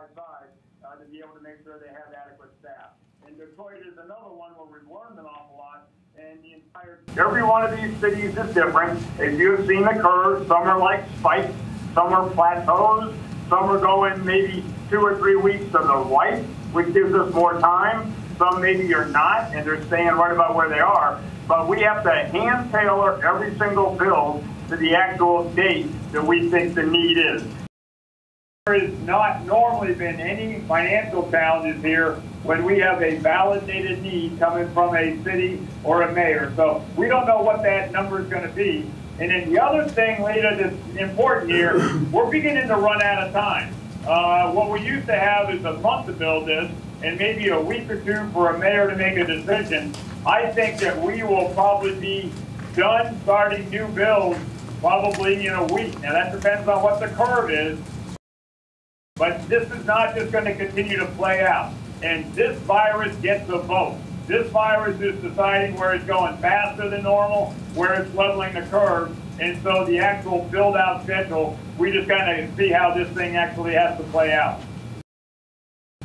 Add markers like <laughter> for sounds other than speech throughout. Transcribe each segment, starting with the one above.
by side uh, to be able to make sure they have adequate staff. And Detroit is another one where we've learned an awful lot. And the entire every one of these cities is different. As you've seen the curves, some are like spikes, some are plateaus, some are going maybe two or three weeks to the right, which gives us more time. Some maybe are not, and they're staying right about where they are. But we have to hand tailor every single bill to the actual date that we think the need is. There has not normally been any financial challenges here when we have a validated need coming from a city or a mayor. So we don't know what that number is going to be. And then the other thing, Lita, that's important here, <clears throat> we're beginning to run out of time. Uh, what we used to have is a month to build this and maybe a week or two for a mayor to make a decision. I think that we will probably be done starting new builds probably in a week. Now that depends on what the curve is, but this is not just going to continue to play out. And this virus gets a vote. This virus is deciding where it's going faster than normal, where it's leveling the curve. And so the actual build out schedule, we just got to see how this thing actually has to play out.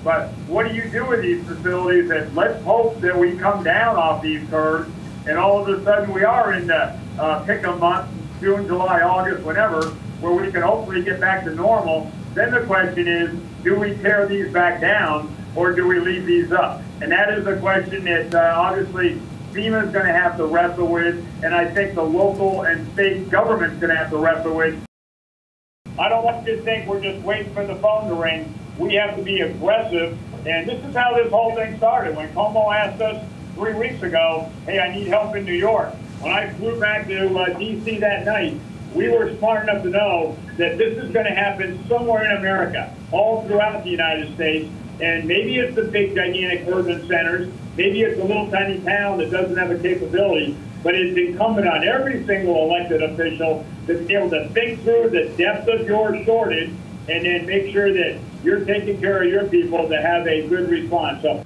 But what do you do with these facilities? And let's hope that we come down off these curves and all of a sudden we are in the uh, pick a month, June, July, August, whenever, where we can hopefully get back to normal. Then the question is, do we tear these back down or do we leave these up? And that is a question that uh, obviously FEMA is going to have to wrestle with, and I think the local and state government's going to have to wrestle with. I don't want you to think we're just waiting for the phone to ring. We have to be aggressive, and this is how this whole thing started. When Cuomo asked us three weeks ago, hey, I need help in New York. When I flew back to uh, D.C. that night, we were smart enough to know that this is going to happen somewhere in America, all throughout the United States. And maybe it's the big, gigantic urban centers. Maybe it's a little tiny town that doesn't have a capability. But it's incumbent on every single elected official to be able to think through the depth of your shortage and then make sure that you're taking care of your people to have a good response. So